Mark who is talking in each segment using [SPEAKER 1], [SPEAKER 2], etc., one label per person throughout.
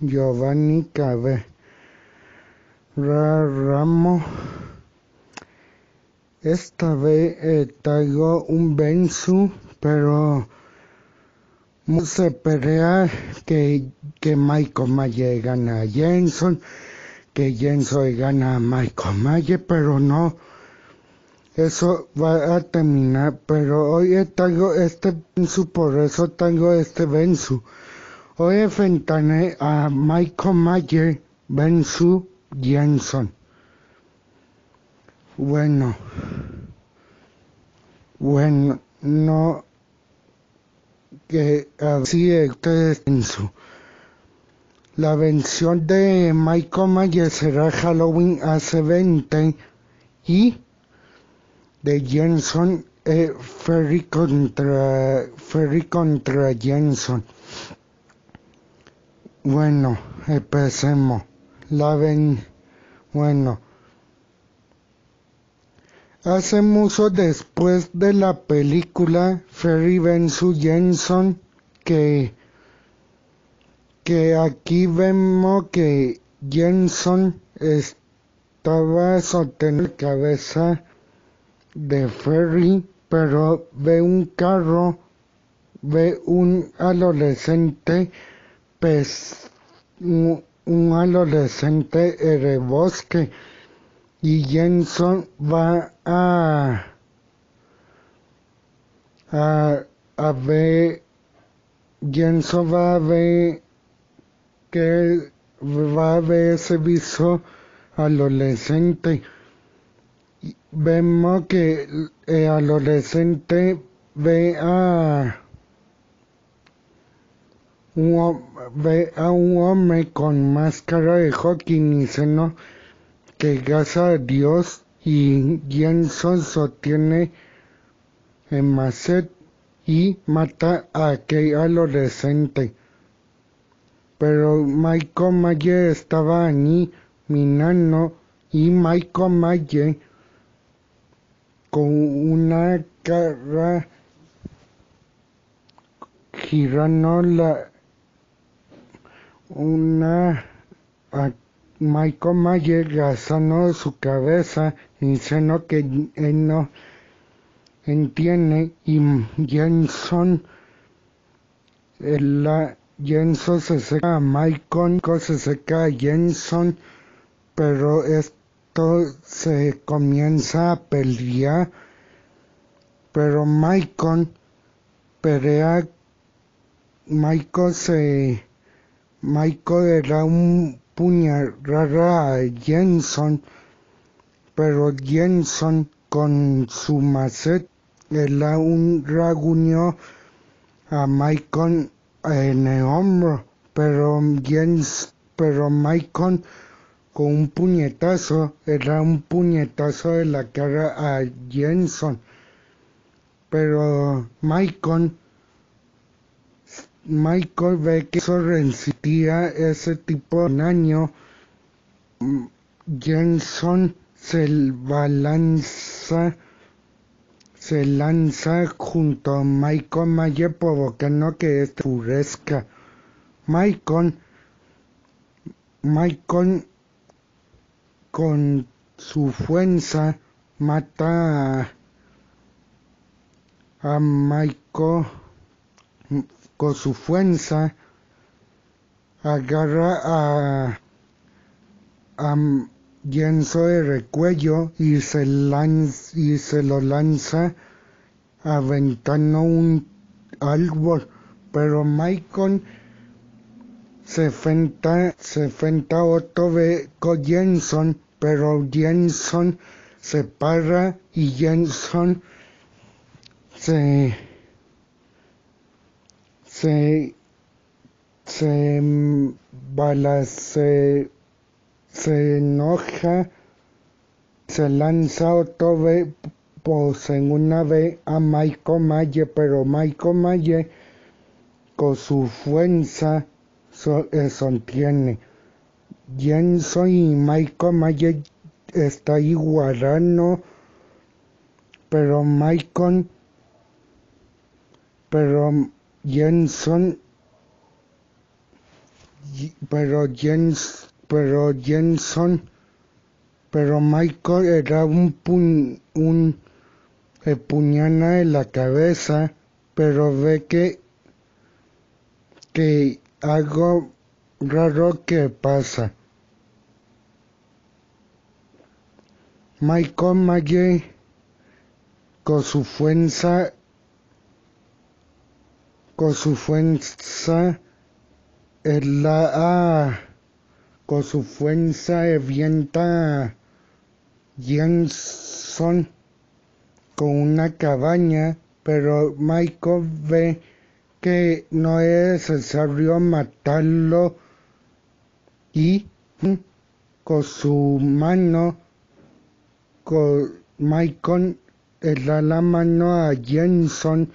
[SPEAKER 1] Giovanni Ramo. Esta vez eh, traigo un Benzu, pero se pelea que, que Michael Mayer gana a Jenson, que Jenson gana a Michael Mayer, pero no. Eso va a terminar, pero hoy traigo este Benzu, por eso traigo este Benzu. Hoy enfrentaré a Michael Mayer, Benzu Jenson. Bueno, bueno, no, que así ustedes su La vención de Michael Myers será Halloween hace 20 y de Jenson eh, Ferry contra Ferry contra Jenson. Bueno, empecemos. La ven, bueno, Hace mucho después de la película Ferry Benson Jenson que, que aquí vemos que Jenson estaba sosteniendo la cabeza de Ferry, pero ve un carro, ve un adolescente, pues, un, un adolescente en el bosque y Jenson va a, a, a ver, Jenson va a ver que va a ver ese viso adolescente. Vemos que el adolescente ve a un, ve a un hombre con máscara de hockey y no que gracias a Dios y Jenson sostiene el macet y mata a aquel adolescente. Pero Michael Mayer estaba allí mirando y Michael Mayer con una cara girando la una Michael Mayer gastando su cabeza diciendo que él no entiende y Jenson la Jenson se seca a Michael se seca a Jenson pero esto se comienza a pelear. Pero Michael pelea Michael se Michael era un rara a Jenson, pero Jenson con su macet le un raguño a Michael en el hombro, pero Jens, pero Michael con un puñetazo era un puñetazo de la cara a Jenson, pero Michael Michael ve que eso resistía ese tipo de daño. Jenson se balanza se lanza junto a Michael Mayer provocando que este furezca. Michael, Michael con su fuerza mata a Michael con su fuerza agarra a, a Jenso de recuello y se, lanza, y se lo lanza aventando un árbol, pero Michael se enfrenta, se enfrenta otro vez con Jenson, pero Jenson se para y Jenson se se bala, se, se enoja, se lanza otra vez por segunda vez a Michael Mayer, pero Michael Mayer con su fuerza so, eh, sostiene. Jenson y Michael Mayer está igualando, pero Michael, pero Jenson pero Jens, pero Jenson, pero Michael era un pun, un puñana en la cabeza, pero ve que que algo raro que pasa. Michael Maye con su fuerza con su fuerza en la con su fuerza evienta Jenson con una cabaña, pero Michael ve que no es necesario matarlo y con su mano con Michael le da la mano a Jenson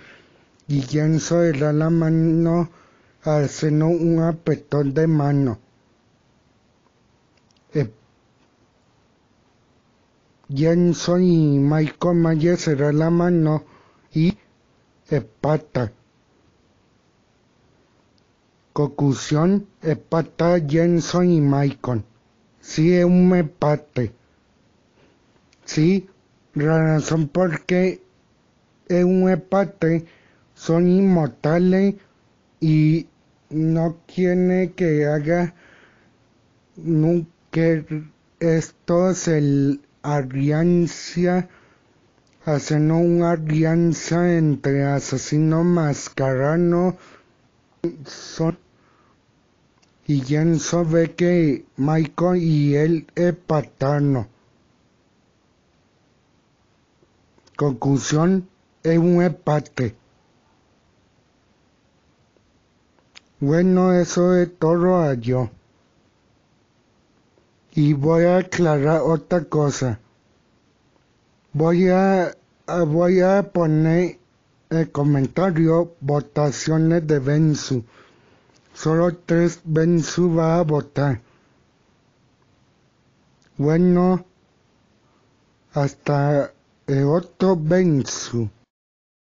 [SPEAKER 1] y Jenson le da la mano haciendo un apretón de mano. Eh, Jenson y Michael Mayer se da la mano y empata. Conclusión, empata Jenson y Michael. Sí, es un empate. Sí, la razón por qué es un empate son inmortales y no tiene que haga que esto es el alianza haciendo una alianza entre asesino mascarano son y Jenson ve que Michael y él es patano. Conclusión, es un empate. Bueno, eso es todo a yo. Y voy a aclarar otra cosa. Voy a, voy a poner el comentario votaciones de Benzu. Solo tres Benzu va a votar. Bueno, hasta e otro Benzu.